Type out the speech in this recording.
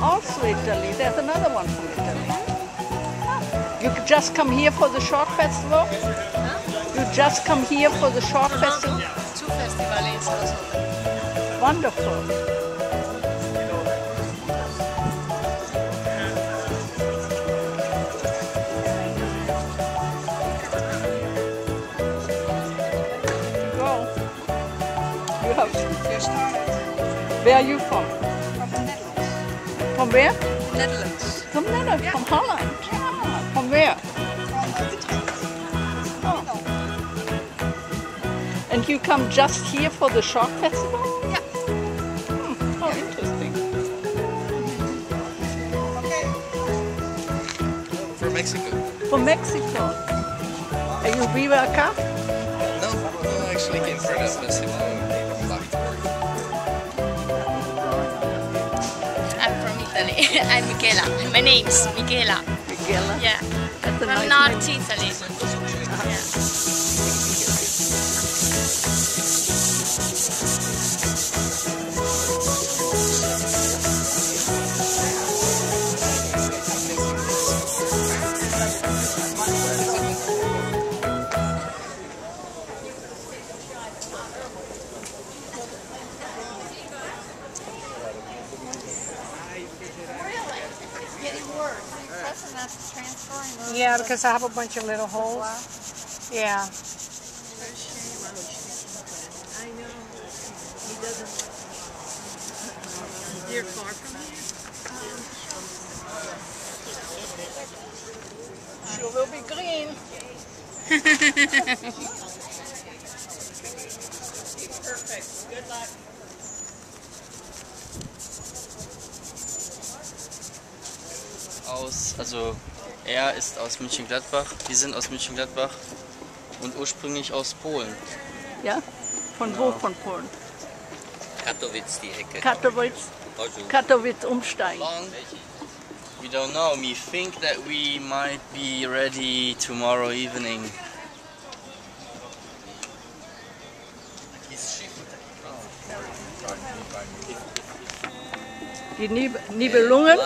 Also Italy. There's another one from Italy. You just come here for the chalk festival? You just come here for the chalk festival? Two festivals Sarasota. Wonderful. Go. You have. Where are you from? From where? Netherlands. From Netherlands, from Holland. Ah, From where? Oh. And you come just here for the Chalk festival? Yeah. Hmm, how interesting. From Mexico. From Mexico. Are you Viva acá? No, no, I actually came for the festival I'm Michela. My name's Michela. Miguela? Yeah. That's a From nice North name. Italy. Yeah. Yeah, because I have a bunch of little holes. Yeah. You're far from here? You will be green. Perfect. Good luck. Aus, also er ist aus München-Gladbach, wir sind aus München-Gladbach und ursprünglich aus Polen. Ja? Von wo von Polen? Katowice, die Ecke. Katowice, Also, Katowice umsteigen. Long? We don't know. We think that we might be ready tomorrow evening. Die Nib Nibelungen?